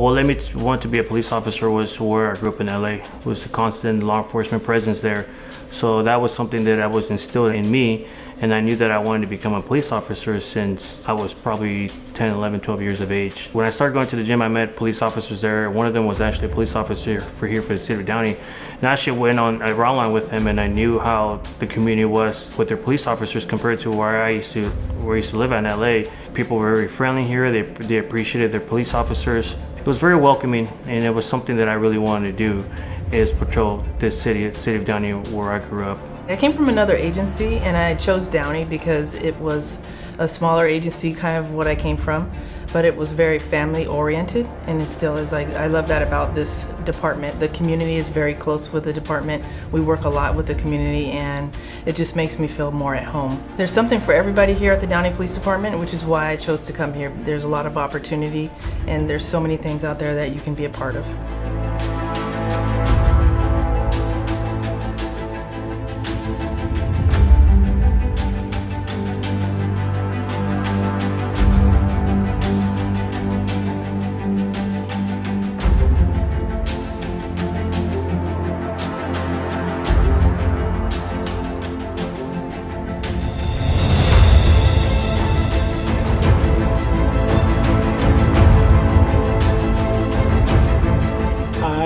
What led me to want to be a police officer was where I grew up in LA, was the constant law enforcement presence there. So that was something that I was instilled in me and I knew that I wanted to become a police officer since I was probably 10, 11, 12 years of age. When I started going to the gym, I met police officers there. One of them was actually a police officer for here for the city of Downey. And I actually went on a ride along with him and I knew how the community was with their police officers compared to where I used to where I used to live in LA. People were very friendly here. They, they appreciated their police officers. It was very welcoming and it was something that I really wanted to do is patrol this city, city of Downey where I grew up. I came from another agency and I chose Downey because it was a smaller agency, kind of what I came from, but it was very family oriented and it still is like, I love that about this department. The community is very close with the department. We work a lot with the community and it just makes me feel more at home. There's something for everybody here at the Downey Police Department, which is why I chose to come here. There's a lot of opportunity and there's so many things out there that you can be a part of.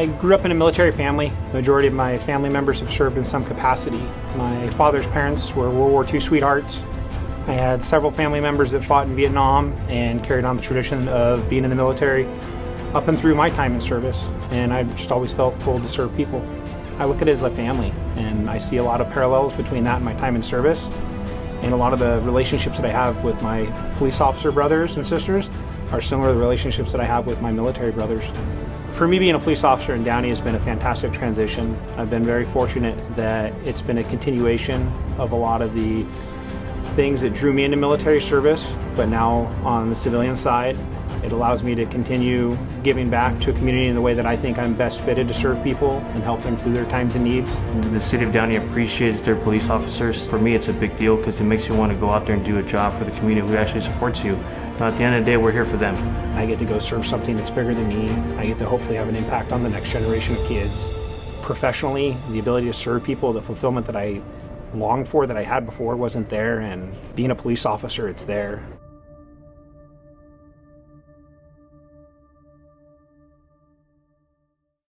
I grew up in a military family. The majority of my family members have served in some capacity. My father's parents were World War II sweethearts. I had several family members that fought in Vietnam and carried on the tradition of being in the military up and through my time in service. And I've just always felt pulled to serve people. I look at it as a family, and I see a lot of parallels between that and my time in service. And a lot of the relationships that I have with my police officer brothers and sisters are similar to the relationships that I have with my military brothers. For me, being a police officer in Downey has been a fantastic transition. I've been very fortunate that it's been a continuation of a lot of the things that drew me into military service, but now on the civilian side, it allows me to continue giving back to a community in the way that I think I'm best fitted to serve people and help them through their times and needs. The city of Downey appreciates their police officers. For me, it's a big deal because it makes you want to go out there and do a job for the community who actually supports you. Now, at the end of the day, we're here for them. I get to go serve something that's bigger than me. I get to hopefully have an impact on the next generation of kids. Professionally, the ability to serve people, the fulfillment that I longed for that I had before wasn't there, and being a police officer, it's there.